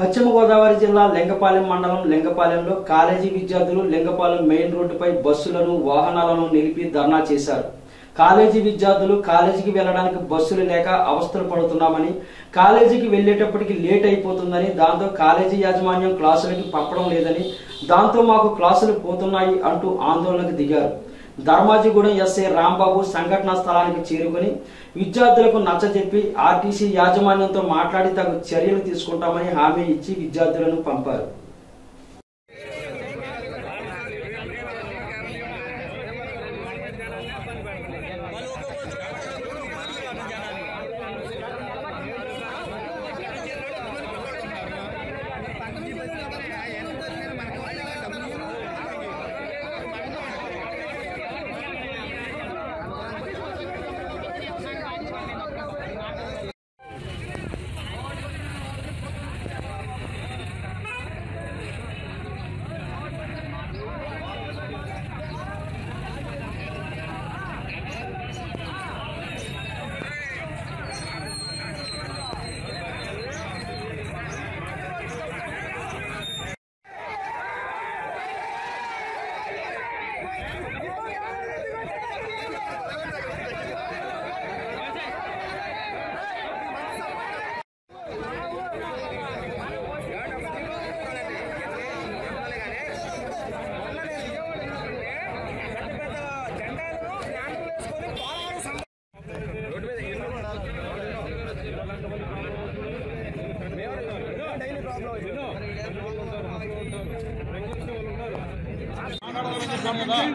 పశ్చిమ గోదావరి జిల్లా లింగపాలెం మండలం లింగపాలెంలో కాలేజీ విద్యార్థులు లింగపాలెం మెయిన్ రోడ్డుపై బస్సులను వాహనాలను నిలిపి ధర్నా చేశారు. కాలేజీ విద్యార్థులు కాలేజీకి వెళ్ళడానికి బస్సులు లేక అవస్థలు పడుతున్నామని కాలేజీకి వెళ్ళేటప్పటికి లేట్ అయిపోతుందని దాంతో కాలేజీ యాజమాన్యం క్లాసులకి పంపడం లేదని దాంతో మాకు క్లాసులు పోతున్నాయి అంటూ ఆందోళనకు దిగారు. ధర్మాజిగూడెం ఎస్ఐ రాంబాబు సంఘటనా స్థలానికి చేరుకుని విద్యార్థులకు నచ్చజెప్పి ఆర్టీసీ యాజమాన్యంతో మాట్లాడి తగు చర్యలు తీసుకుంటామని హామీ ఇచ్చి విద్యార్థులను పంపారు. ¡Gracias!